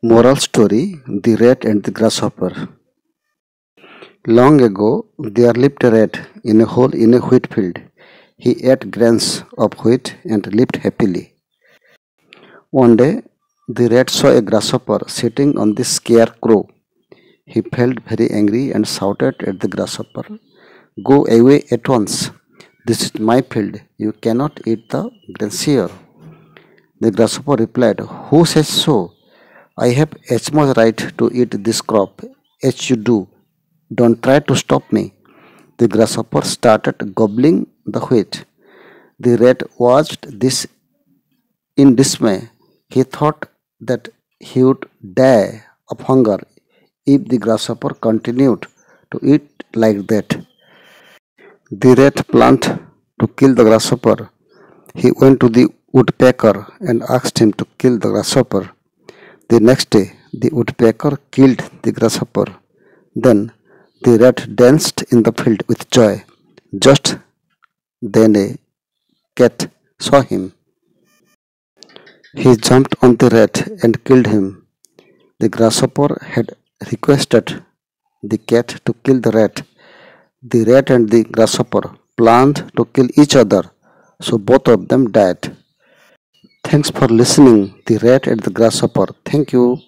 Moral story The Rat and the Grasshopper. Long ago, there lived a rat in a hole in a wheat field. He ate grains of wheat and lived happily. One day, the rat saw a grasshopper sitting on the scarecrow. He felt very angry and shouted at the grasshopper, Go away at once. This is my field. You cannot eat the grains here. The grasshopper replied, Who says so? I have as much right to eat this crop as you do. Don't try to stop me. The grasshopper started gobbling the wheat. The rat watched this in dismay. He thought that he would die of hunger if the grasshopper continued to eat like that. The rat planned to kill the grasshopper. He went to the woodpecker and asked him to kill the grasshopper. The next day, the woodpecker killed the grasshopper. Then the rat danced in the field with joy. Just then a cat saw him. He jumped on the rat and killed him. The grasshopper had requested the cat to kill the rat. The rat and the grasshopper planned to kill each other, so both of them died. Thanks for listening. The rat and the grasshopper. Thank you.